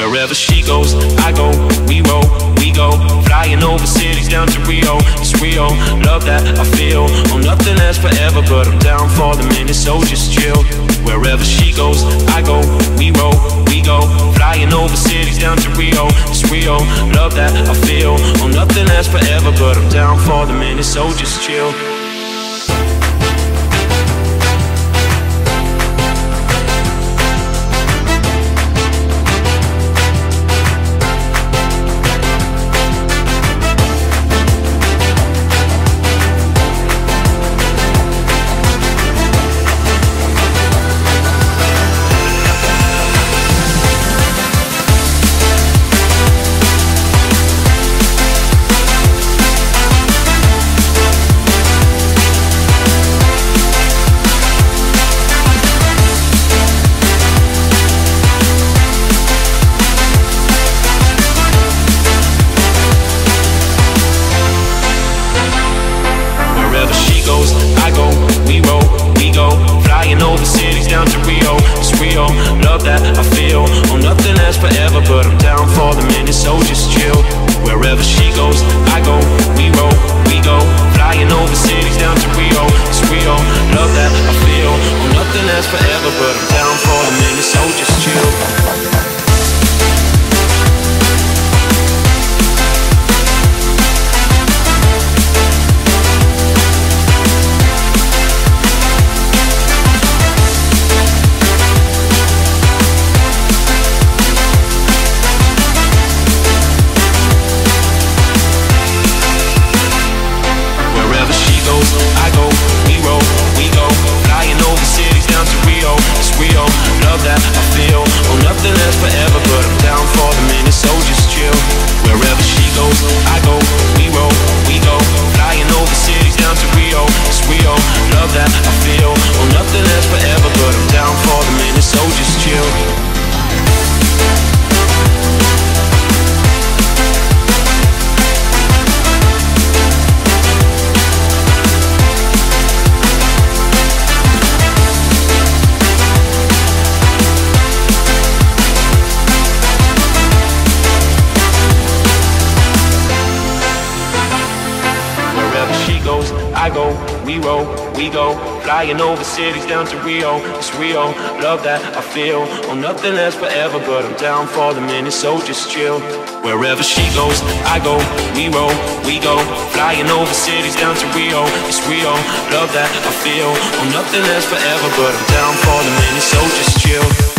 Wherever she goes, I go, we roll, we go. Flying over cities down to Rio, it's Rio. Love that I feel. Oh, nothing lasts forever, but I'm down for the minute, so just chill. Wherever she goes, I go, we roll, we go. Flying over cities down to Rio, it's Rio. Love that I feel. Oh, nothing lasts forever, but I'm down for the minute, so just chill. Goes, I go, we roll, we go. Flying over cities down to Rio, it's Rio. Love that I feel. Oh, nothing lasts forever, but I'm we roll, we go. Flying over cities down to Rio, it's real, Love that I feel. Oh, nothing lasts forever, but I'm down for the minute, so just chill. Wherever she goes, I go, we roll, we go. Flying over cities down to Rio, it's real, Love that I feel. Oh, nothing lasts forever, but I'm down for the minute, so just chill.